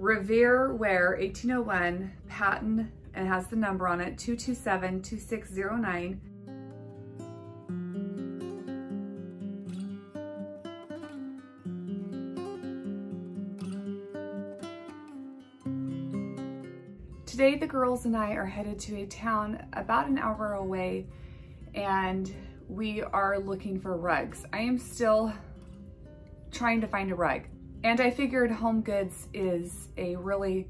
Revere Ware 1801 patent and has the number on it 227-2609. Today the girls and I are headed to a town about an hour away and we are looking for rugs. I am still trying to find a rug. And I figured Home Goods is a really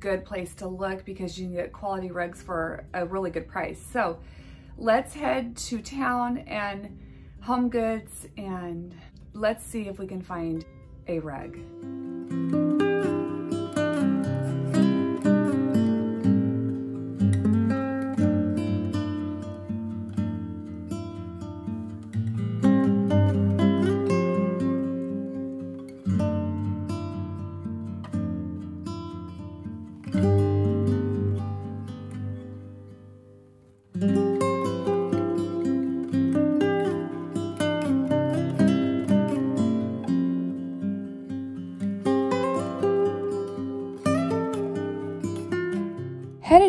good place to look because you can get quality rugs for a really good price. So let's head to town and Home Goods and let's see if we can find a rug.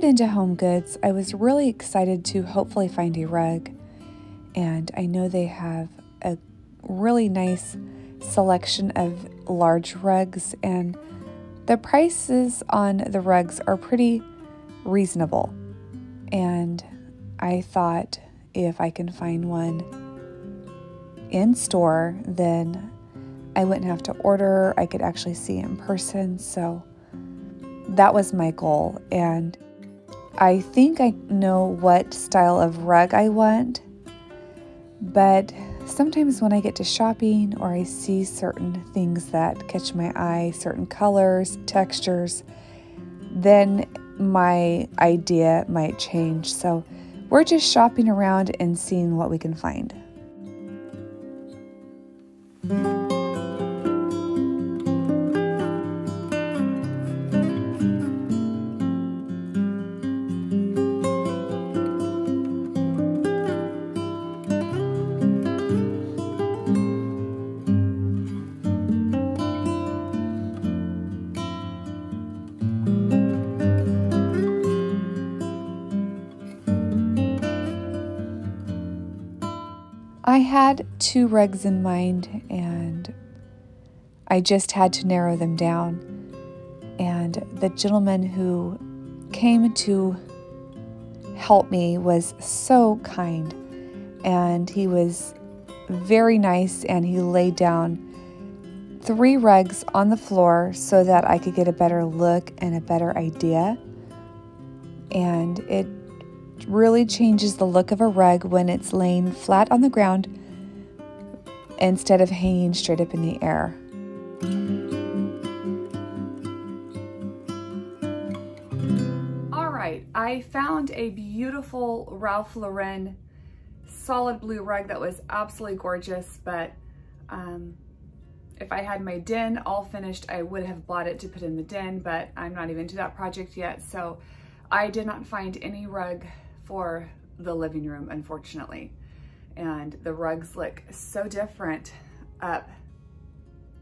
Into Home Goods, I was really excited to hopefully find a rug. And I know they have a really nice selection of large rugs, and the prices on the rugs are pretty reasonable. And I thought if I can find one in store, then I wouldn't have to order. I could actually see in person. So that was my goal. And I think I know what style of rug I want, but sometimes when I get to shopping or I see certain things that catch my eye, certain colors, textures, then my idea might change. So we're just shopping around and seeing what we can find. I had two rugs in mind and I just had to narrow them down. And the gentleman who came to help me was so kind and he was very nice and he laid down three rugs on the floor so that I could get a better look and a better idea. And it really changes the look of a rug when it's laying flat on the ground instead of hanging straight up in the air. All right, I found a beautiful Ralph Lauren solid blue rug that was absolutely gorgeous, but um, if I had my den all finished, I would have bought it to put in the den, but I'm not even to that project yet, so I did not find any rug for the living room, unfortunately. And the rugs look so different up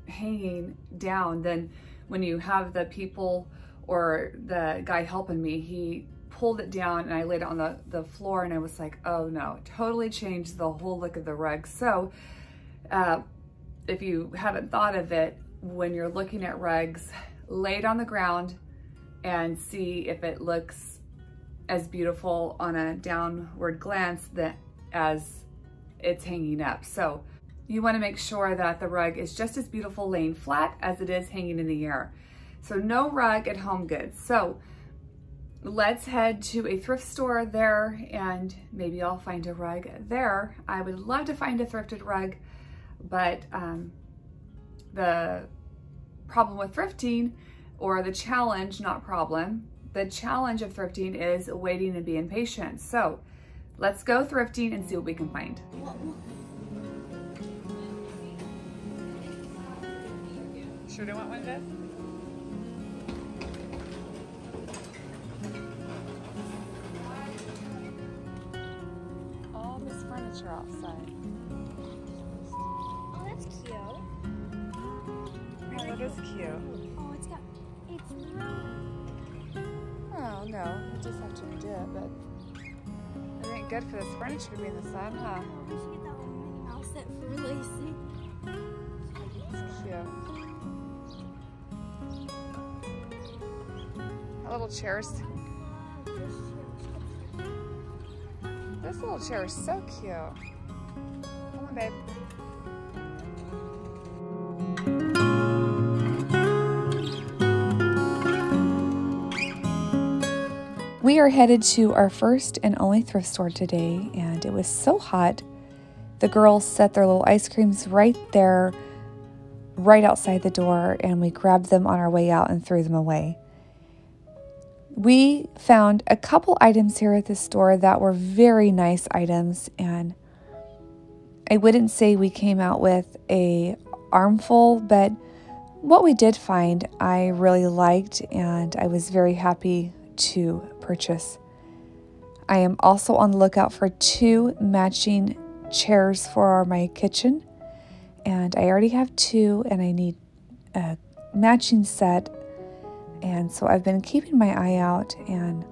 hanging down than when you have the people or the guy helping me, he pulled it down and I laid it on the, the floor and I was like, oh no, totally changed the whole look of the rug. So uh, if you haven't thought of it, when you're looking at rugs, lay it on the ground and see if it looks as beautiful on a downward glance that as it's hanging up. So you wanna make sure that the rug is just as beautiful laying flat as it is hanging in the air. So no rug at Home Goods. So let's head to a thrift store there and maybe I'll find a rug there. I would love to find a thrifted rug, but um, the problem with thrifting or the challenge, not problem, the challenge of thrifting is waiting and being patient. So let's go thrifting and see what we can find. Sure do want one of this? All this furniture outside. Oh, that's cute. Oh, that is cute. Oh, it's got, it's just have to do it, but it ain't good for this furniture to be in the sun, huh? Oh, we should get that one Minnie Mouse set for. It's cute. A little chairs. This little chair is so cute. Come on, babe. We are headed to our first and only thrift store today, and it was so hot. The girls set their little ice creams right there, right outside the door, and we grabbed them on our way out and threw them away. We found a couple items here at the store that were very nice items, and I wouldn't say we came out with a armful, but what we did find I really liked, and I was very happy to purchase. I am also on the lookout for two matching chairs for my kitchen, and I already have two, and I need a matching set. And so I've been keeping my eye out and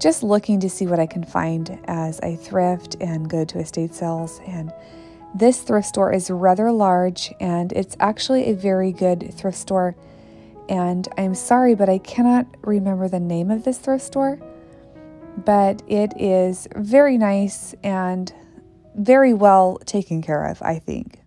just looking to see what I can find as I thrift and go to estate sales. And this thrift store is rather large, and it's actually a very good thrift store and I'm sorry, but I cannot remember the name of this thrift store. But it is very nice and very well taken care of, I think.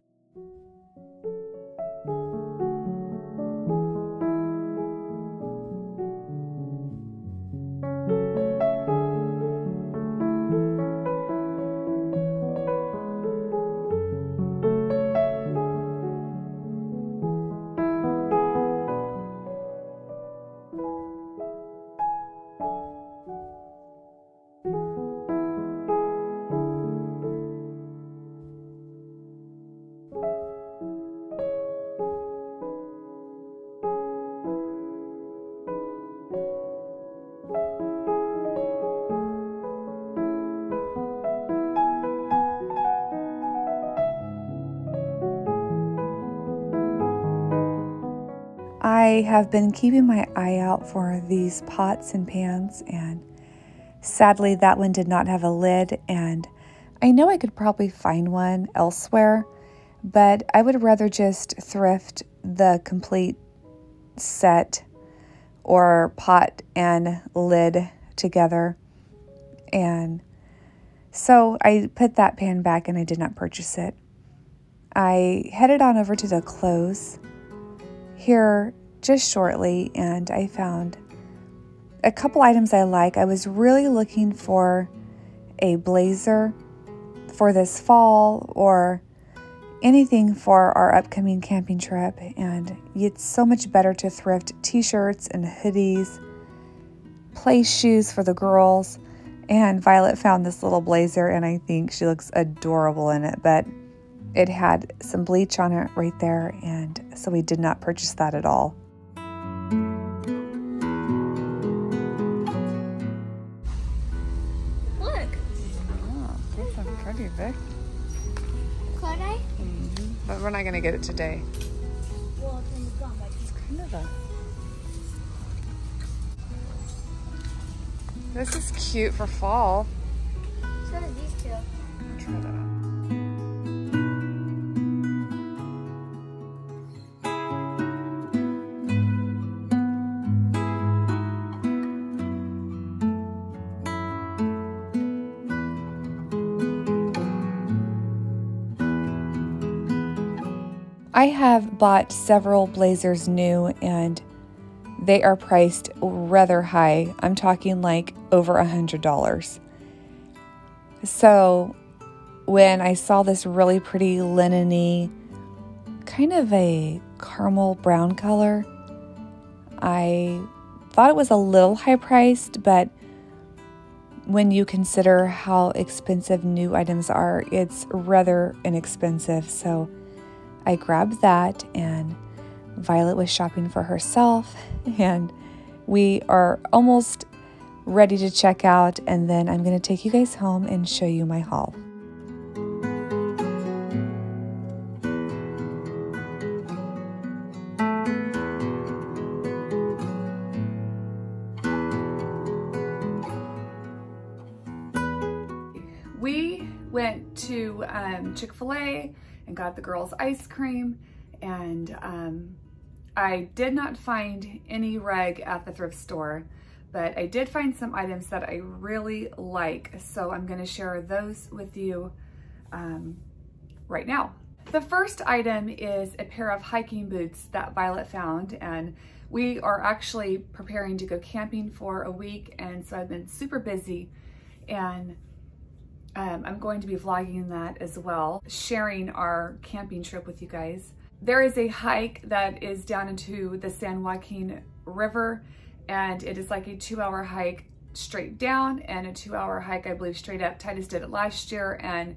I have been keeping my eye out for these pots and pans, and sadly, that one did not have a lid. And I know I could probably find one elsewhere, but I would rather just thrift the complete set or pot and lid together. And so I put that pan back and I did not purchase it. I headed on over to the clothes here just shortly and I found a couple items I like. I was really looking for a blazer for this fall or anything for our upcoming camping trip and it's so much better to thrift t-shirts and hoodies play shoes for the girls and Violet found this little blazer and I think she looks adorable in it but it had some bleach on it right there, and so we did not purchase that at all. Pretty big. Could I? But we're not gonna get it today. Well, it's gone by It's kind of a. This is cute for fall. So does these two. Try that on. I have bought several blazers new and they are priced rather high. I'm talking like over a hundred dollars. So when I saw this really pretty lineny, kind of a caramel brown color, I thought it was a little high priced, but when you consider how expensive new items are, it's rather inexpensive. So I grabbed that, and Violet was shopping for herself, and we are almost ready to check out. And then I'm going to take you guys home and show you my haul. We went to um, Chick fil A and got the girls ice cream and um, I did not find any rug at the thrift store, but I did find some items that I really like. So I'm gonna share those with you um, right now. The first item is a pair of hiking boots that Violet found and we are actually preparing to go camping for a week and so I've been super busy and um, I'm going to be vlogging that as well, sharing our camping trip with you guys. There is a hike that is down into the San Joaquin River and it is like a two hour hike straight down and a two hour hike, I believe, straight up. Titus did it last year and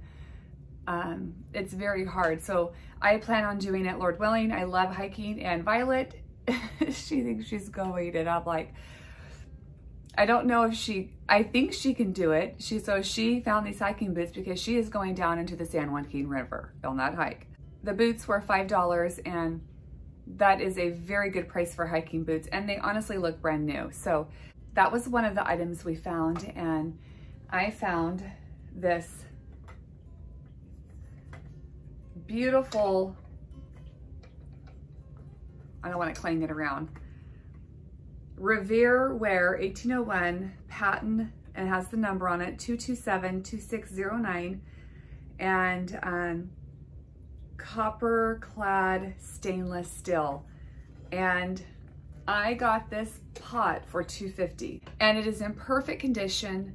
um, it's very hard. So I plan on doing it, Lord willing. I love hiking and Violet, she thinks she's going and I'm like, I don't know if she, I think she can do it. She So she found these hiking boots because she is going down into the San Joaquin River on that hike. The boots were $5 and that is a very good price for hiking boots and they honestly look brand new. So that was one of the items we found and I found this beautiful, I don't want to clang it around, Revere Ware 1801 patent and has the number on it, 227-2609 and um, copper clad stainless steel. And I got this pot for 250 and it is in perfect condition.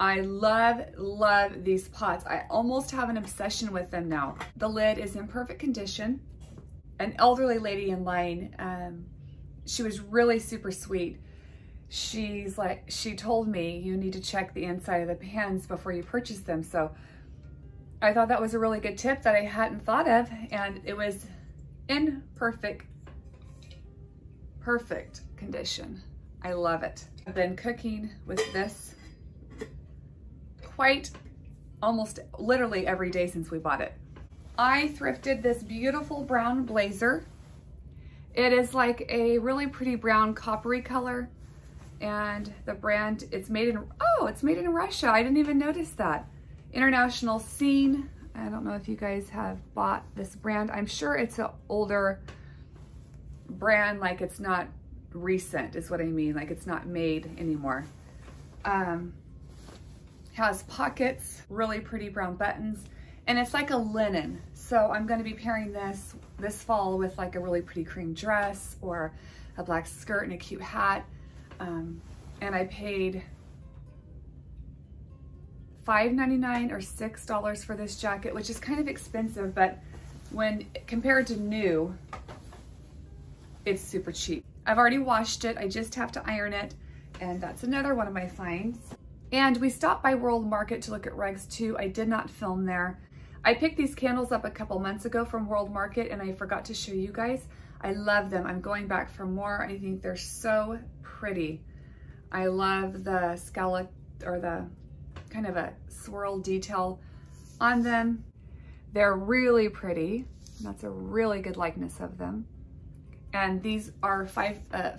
I love, love these pots. I almost have an obsession with them now. The lid is in perfect condition. An elderly lady in line, um, she was really super sweet. She's like, she told me you need to check the inside of the pans before you purchase them. So I thought that was a really good tip that I hadn't thought of and it was in perfect, perfect condition. I love it. I've been cooking with this quite almost literally every day since we bought it. I thrifted this beautiful brown blazer. It is like a really pretty brown coppery color and the brand, it's made in, oh, it's made in Russia. I didn't even notice that. International Scene. I don't know if you guys have bought this brand. I'm sure it's an older brand, like it's not recent is what I mean. Like it's not made anymore. Um, has pockets, really pretty brown buttons, and it's like a linen. So I'm gonna be pairing this this fall with like a really pretty cream dress or a black skirt and a cute hat. Um, and I paid $5.99 or $6 for this jacket, which is kind of expensive, but when compared to new, it's super cheap. I've already washed it. I just have to iron it. And that's another one of my finds. And we stopped by World Market to look at rugs too. I did not film there. I picked these candles up a couple months ago from World Market and I forgot to show you guys. I love them. I'm going back for more. I think they're so pretty. I love the scallop or the kind of a swirl detail on them. They're really pretty. That's a really good likeness of them. And these are five, uh,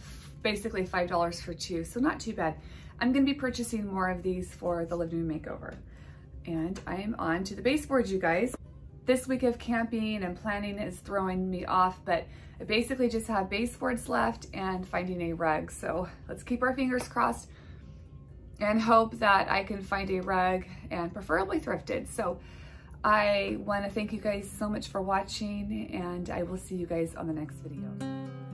basically $5 for two, so not too bad. I'm gonna be purchasing more of these for the living room makeover. And I am on to the baseboards, you guys. This week of camping and planning is throwing me off, but I basically just have baseboards left and finding a rug. So let's keep our fingers crossed and hope that I can find a rug and preferably thrifted. So I want to thank you guys so much for watching and I will see you guys on the next video.